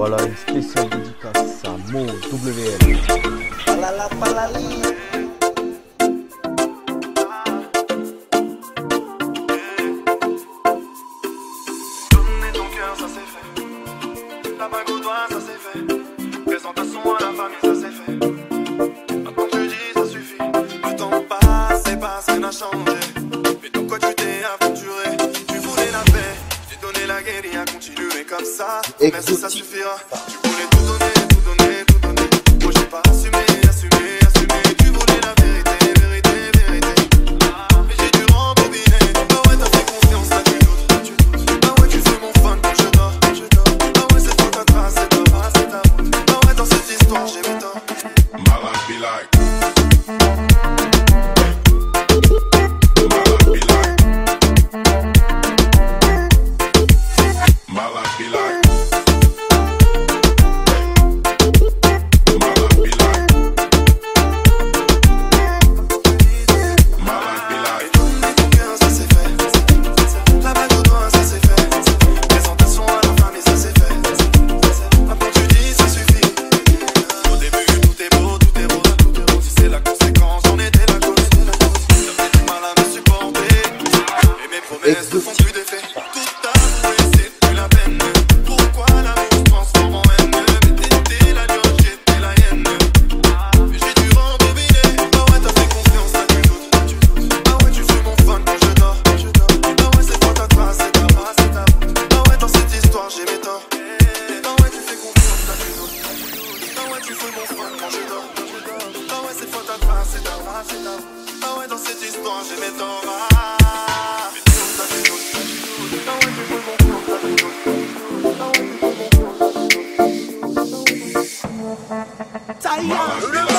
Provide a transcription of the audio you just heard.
Voilà une spéciale dédicace à Mo WL. exotique. Tout a fait, c'est plus la peine. Pourquoi l'amour se transforme en haine? Mais t'étais la lune, j'étais la haine. Mais j'ai du vent revivre. Ah ouais, t'as fait confiance à quelqu'un d'autre. Ah ouais, tu fais mon fan quand je dors. Ah ouais, c'est toi ta face, c'est ta face, c'est ta face. Ah ouais, dans cette histoire j'ai mes torts. Ah ouais, t'as fait confiance à quelqu'un d'autre. Ah ouais, tu fais mon fan quand je dors. Ah ouais, c'est toi ta face, c'est ta face, c'est ta face. Ah ouais, dans cette histoire j'ai mes torts. Messiah.